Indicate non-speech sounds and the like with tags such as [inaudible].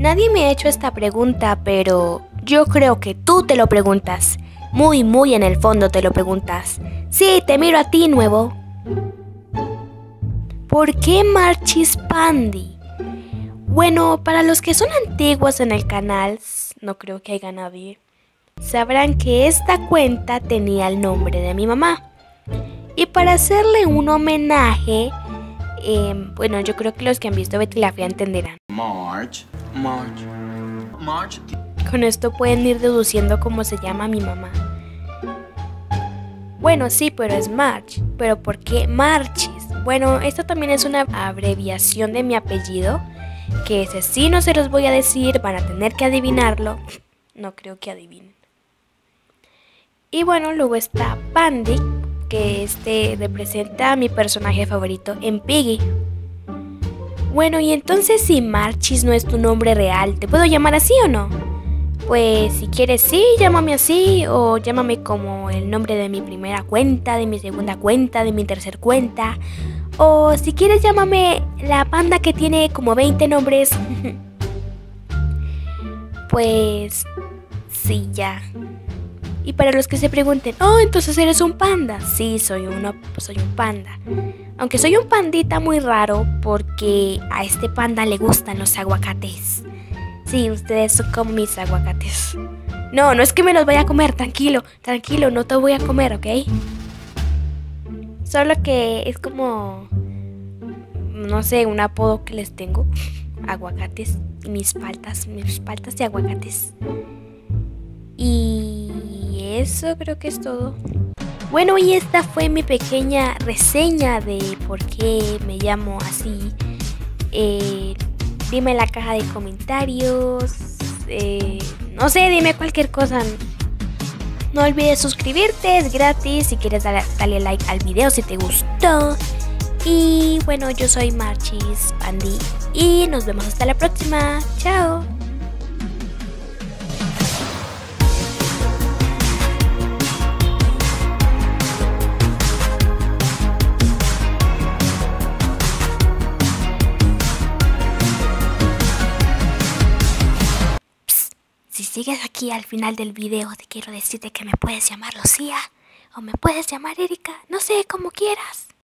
Nadie me ha hecho esta pregunta, pero yo creo que tú te lo preguntas. Muy, muy en el fondo te lo preguntas. Sí, te miro a ti, nuevo. ¿Por qué Marchis Pandi? Bueno, para los que son antiguos en el canal, no creo que haya nadie, sabrán que esta cuenta tenía el nombre de mi mamá. Y para hacerle un homenaje, em, bueno, yo creo que los que han visto Betty la entenderán. March, March, March. Con esto pueden ir deduciendo cómo se llama mi mamá. Bueno, sí, pero es March. ¿Pero por qué Marchis? Bueno, esto también es una abreviación de mi apellido, que ese sí no se los voy a decir, van a tener que adivinarlo. No creo que adivinen. Y bueno, luego está Pandy, que este representa a mi personaje favorito en Piggy. Bueno, y entonces si Marchis no es tu nombre real, ¿te puedo llamar así o no? Pues si quieres sí, llámame así o llámame como el nombre de mi primera cuenta, de mi segunda cuenta, de mi tercer cuenta. O si quieres llámame la panda que tiene como 20 nombres. [laughs] pues sí, ya. Y para los que se pregunten, oh, entonces eres un panda. Sí, soy, uno, soy un panda. Aunque soy un pandita muy raro porque a este panda le gustan los aguacates. Sí, ustedes son como mis aguacates. No, no es que me los vaya a comer, tranquilo, tranquilo, no te voy a comer, ¿ok? Solo que es como, no sé, un apodo que les tengo. Aguacates, mis paltas, mis paltas de aguacates. Y eso creo que es todo. Bueno, y esta fue mi pequeña reseña de por qué me llamo así. Eh, dime en la caja de comentarios. Eh, no sé, dime cualquier cosa. No olvides suscribirte, es gratis. Si quieres darle, darle like al video si te gustó. Y bueno, yo soy Marchis Pandi y nos vemos hasta la próxima. Chao. Sigues aquí al final del video, te quiero decirte que me puedes llamar Lucía o me puedes llamar Erika, no sé, como quieras.